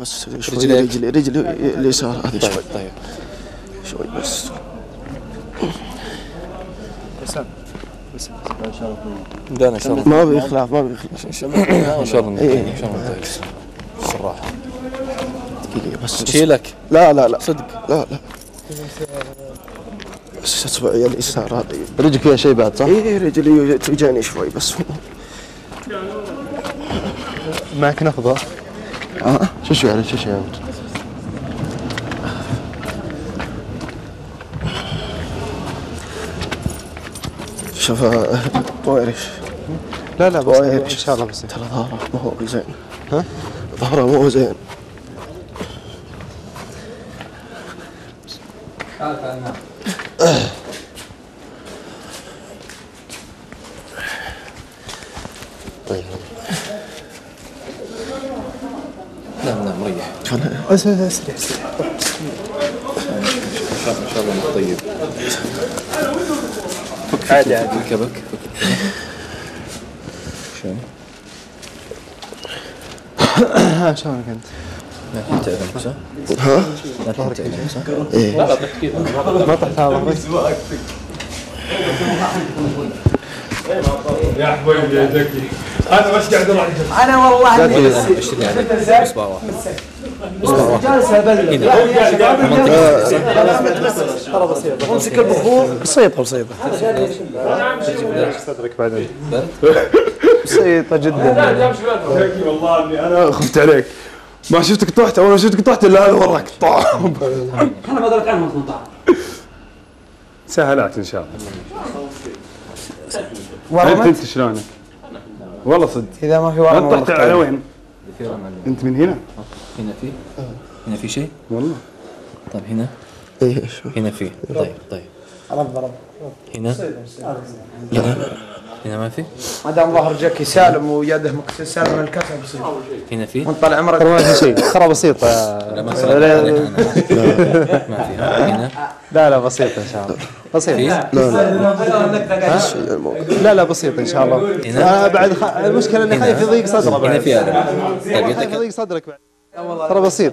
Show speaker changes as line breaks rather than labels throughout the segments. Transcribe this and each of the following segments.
بس شوي. رجلي رجلي اليسار هذه شوي
طيب طيب.
شوي بس.
لا إن شاء الله.
ما في خلاف ما في خلاف
إن شاء الله. إن شاء الله.
إيه.
إن شاء الله. نطير. الصراحه
دقيقة بس بس-
تشيلك
لا لا لا.
صدق.
لا لا. بس اصبعي اليسار هذه
رجلك فيها شيء بعد صح؟
إيه رجلي توجعني شوي بس.
معك نفضة
آه.
شو شو يعني؟ شو شو يعني؟
شوف طويرش
لا لا
طويرش
إن شاء الله بس.
ترى ظهره ما هو زين.
ها؟
ظهره مو زين.
نعم نعم ريح
خلنا
اسرع اسرع اسرع
ان شاء الله نطيب
عادي. عادي
ركبك شلون؟
ها شلونك انت؟
ما؟
ها؟
ما تعلم صح؟
إيه.
ما طحت ظهرك؟
يا حبيبي يا زكي أنا مش قاعد أروح
أنا والله اني
يعني. إصبع واحد.
جالس أبلغ. أمسك البخور
صدرك بعدين بسيطة جدا.
والله إني أنا خفت عليك. ما شفتك طحت أول ما شفتك طحت إلا هذا وراك طاح
أنا ما درت عنهم 18
سهلات إن شاء الله. أنت شلونك؟ والله صدق.
إذا ما في
انت
ورمة
طحت على وين؟ أنت من هنا؟
هنا في. هنا في شيء؟
والله.
طيب هنا؟
إيه شو
هنا في. طيب طيب.
رب رب
هنا؟ هنا هنا ما في؟
ما دام ظهر جاكي سالم ويده مكسر. سالم من الكسر بسيط
هنا في؟
وانت طال عمرك ما في شيء. ترى بسيطة
لا ما في. هنا؟
لا لا بسيطة إن شاء الله. بسيطة لا لا. بسيطة إن شاء الله.
هنا؟
أنا بعد خ... المشكلة اني خايف يضيق صدره
هنا
بعد.
في هذا. طيب
يضيق صدرك بعد. ترى بسيط.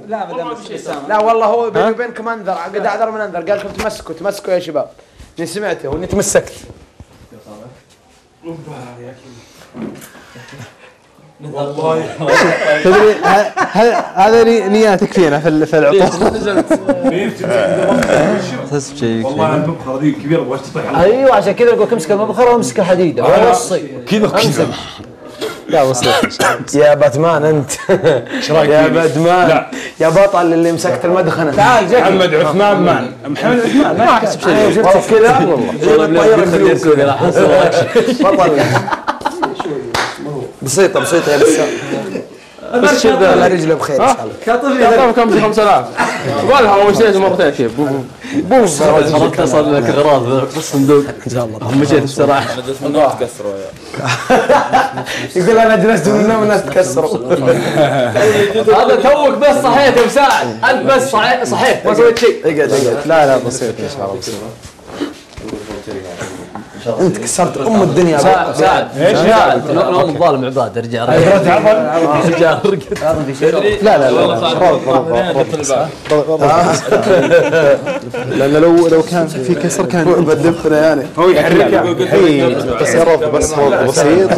لا والله هو بيني وبينكم أنذر. قد اعذر من أنذر. قال لكم تمسكوا تمسكوا يا شباب. إني سمعته واني تمسكت
تدري ه- ه- هذا ني- نياتك فينا في في العطور تحس بشيء
والله المبخرة ذي كبيرة أبغى تطيح
أيوه عشان كذا أقول لك امسك المبخرة وامسك الحديده ولا وصي
كذا كذا.
لا الله.
يا باتمان أنت. يا باتمان. يا بطل اللي مسكت المدخنة. تعال جاك
محمد عثمان مان محمد عثمان ما احس بشيء
والله كذا والله. بطل. بسيطة بسيطة يا بسام بس شد رجله بخير إن شاء الله.
يعطيهم كم 5000 والله هو مشيت مرتين كيف
بوم.
اتصل لك إغراض. بالصندوق إن شاء الله. مشيت بسرعة. تكسروا
يقول أنا جلست من النوم الناس تكسروا. هذا توك بس صحيت يا مساعد. انت بس صحيت ما سويت شيء. اقعد اقعد.
لا لا بسيط ان شاء الله بسيط.
انت كسرت أم الدنيا
ساعد ساعد إيش ساعد نوم الظالم عباد ارجع ارجع
لا لا لا لأن لو لو كان في كسر كان
بدفنا يعني.
هو يحرك.
بس رب بس هو بسيط.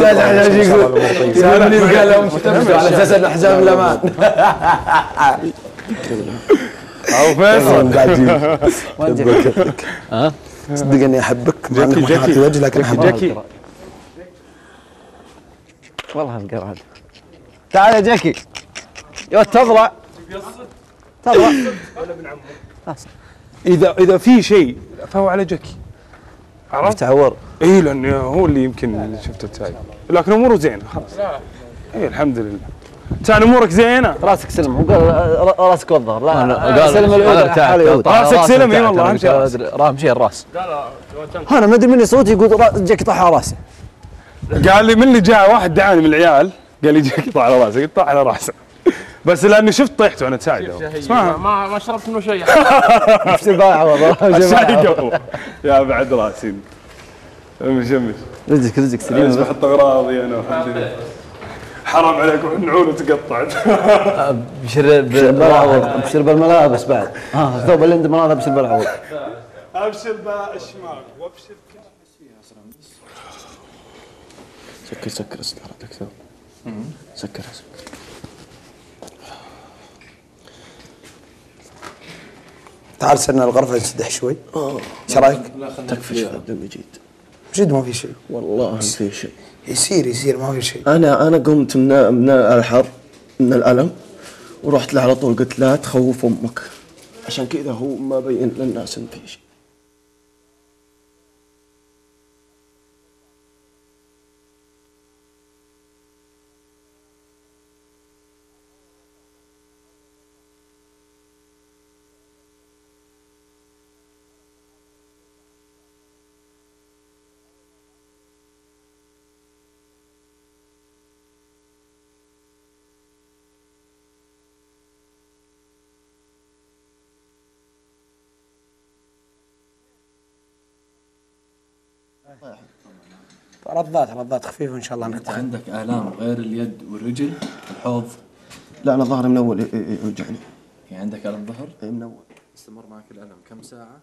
لا لا احد شاء الله الأمور طيبة.
يقول لهم على أساس ان حزام الأمان.
أو فيصل.
صدق اني أحبك مع أنك ما حاطي وجه لكن أحبك.
جاكي.
والله القرعه تعال يا جاكي. يا تضرع. تضرع.
إذا إذا في شيء فهو على جاكي. عرفت؟
تعور
اي لأنه هو اللي يمكن شفته تايب لكن أموره زينه خلاص. اي الحمد لله. كان أمورك زينة.
راسك سلم. هو قال راسك والظهر لا سلم العود حال يعود
راسك سلم إي والله اهم شيء
مشي الراس.
أنا ما أدري مني صوتي يقول جاكي طاح على راسه
قال لي من اللي جاء واحد دعاني من العيال. قال لي جاكي طاح على راسه قلت طاح على راسه بس لأني شفت طيحته وأنا تساعده
ما ما شربت منه شيء.
شباعه والله.
يا بعد راسي. امش امش
رزقك رزقك
بس بحط أغراضي أنا؟ والحمد لله حرام عليكم نعونه تقطعت.
ابشر بالعوض ابشر بالملابس بعد. ها الثوب اللي عند مناظر ابشر بالعوض
أبشر بالشمال وأبشر
سكر سكر السيارة دكتور سكر سكر.
تعال سنة الغرفة نسدح شوي. إيش رايك؟
تكفى شباب دم يجيد
جد ما في شيء.
والله في شيء.
يصير يصير ما في شيء.
أنا أنا قمت من من الحر من الألم ورحت له على طول قلت لا تخوف أمك. عشان كذا هو ما بين للناس إن في شيء.
رضات رضات خفيفة ان شاء الله
انت عندك الام غير اليد والرجل الحوض
لا أنا ظهري من اول يوجعني
يعني عندك الم ظهر
إيه، من اول
استمر معك الالم كم ساعه